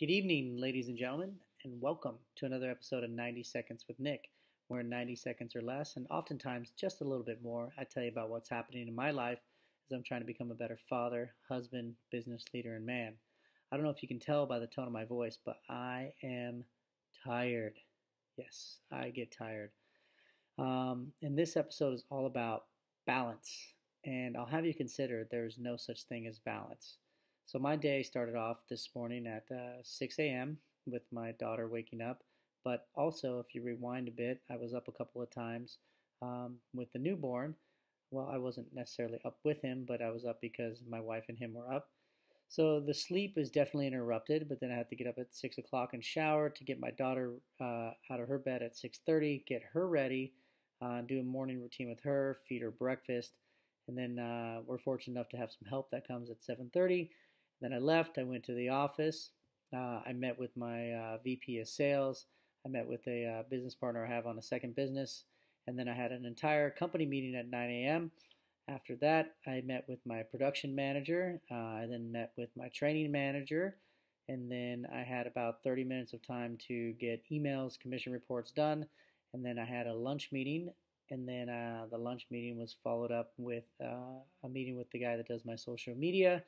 Good evening, ladies and gentlemen, and welcome to another episode of 90 Seconds with Nick, where in 90 seconds or less, and oftentimes just a little bit more, I tell you about what's happening in my life as I'm trying to become a better father, husband, business leader, and man. I don't know if you can tell by the tone of my voice, but I am tired. Yes, I get tired. Um, and this episode is all about balance, and I'll have you consider there's no such thing as balance. So my day started off this morning at uh, 6 a.m. with my daughter waking up. But also, if you rewind a bit, I was up a couple of times um, with the newborn. Well, I wasn't necessarily up with him, but I was up because my wife and him were up. So the sleep is definitely interrupted. But then I had to get up at six o'clock and shower to get my daughter uh, out of her bed at 6:30, get her ready, uh, do a morning routine with her, feed her breakfast, and then uh, we're fortunate enough to have some help that comes at 7:30 then I left. I went to the office. Uh, I met with my uh, VP of sales. I met with a uh, business partner I have on a second business. And then I had an entire company meeting at 9 a.m. After that, I met with my production manager. Uh, I then met with my training manager. And then I had about 30 minutes of time to get emails, commission reports done. And then I had a lunch meeting. And then uh, the lunch meeting was followed up with uh, a meeting with the guy that does my social media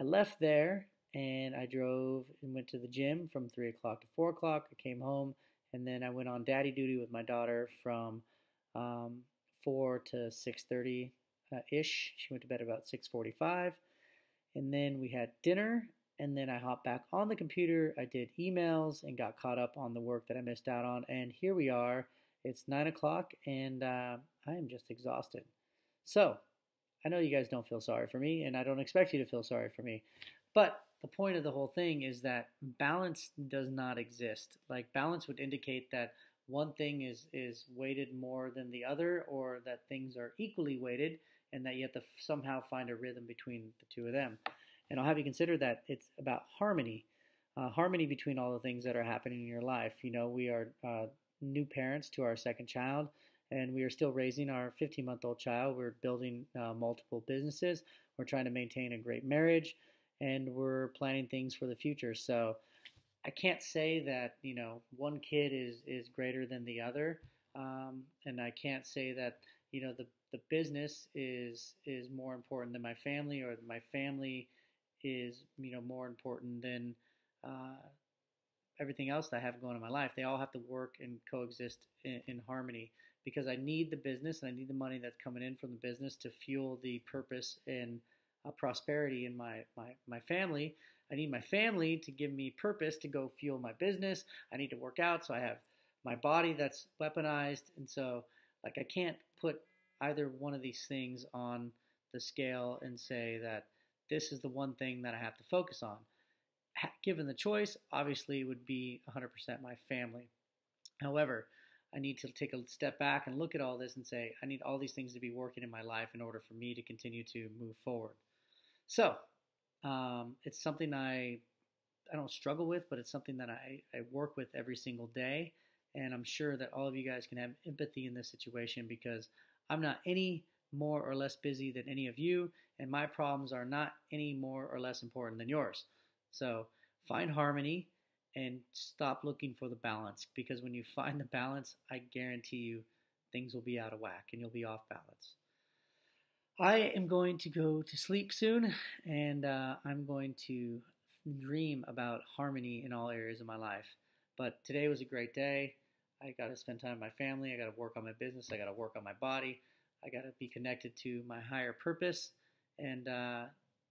I left there and I drove and went to the gym from 3 o'clock to 4 o'clock. I came home and then I went on daddy duty with my daughter from um, 4 to 6.30 uh, ish. She went to bed about 6.45 and then we had dinner and then I hopped back on the computer. I did emails and got caught up on the work that I missed out on. And here we are. It's 9 o'clock and uh, I am just exhausted. So I know you guys don't feel sorry for me, and I don't expect you to feel sorry for me. But the point of the whole thing is that balance does not exist. Like balance would indicate that one thing is is weighted more than the other, or that things are equally weighted, and that you have to somehow find a rhythm between the two of them. And I'll have you consider that it's about harmony, uh, harmony between all the things that are happening in your life. You know, we are uh, new parents to our second child and we are still raising our 15 month old child. We're building uh, multiple businesses. We're trying to maintain a great marriage, and we're planning things for the future. So I can't say that you know one kid is is greater than the other, um, and I can't say that you know the the business is is more important than my family, or my family is you know more important than uh, everything else that I have going in my life. They all have to work and coexist in, in harmony because I need the business and I need the money that's coming in from the business to fuel the purpose and uh, prosperity in my, my, my family. I need my family to give me purpose to go fuel my business. I need to work out so I have my body that's weaponized. And so, like, I can't put either one of these things on the scale and say that this is the one thing that I have to focus on. Given the choice, obviously, would be 100% my family. However, I need to take a step back and look at all this and say, I need all these things to be working in my life in order for me to continue to move forward. So, um, it's something I I don't struggle with, but it's something that I, I work with every single day. And I'm sure that all of you guys can have empathy in this situation because I'm not any more or less busy than any of you, and my problems are not any more or less important than yours. So find harmony and stop looking for the balance because when you find the balance, I guarantee you things will be out of whack and you'll be off balance. I am going to go to sleep soon and uh, I'm going to dream about harmony in all areas of my life. But today was a great day. I got to spend time with my family. I got to work on my business. I got to work on my body. I got to be connected to my higher purpose. And uh,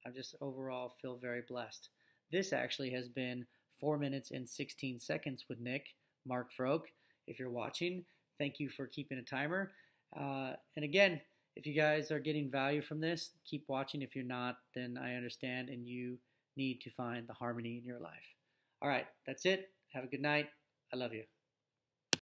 I just overall feel very blessed. This actually has been 4 minutes and 16 seconds with Nick, Mark Froke. If you're watching, thank you for keeping a timer. Uh, and again, if you guys are getting value from this, keep watching. If you're not, then I understand and you need to find the harmony in your life. All right, that's it. Have a good night. I love you.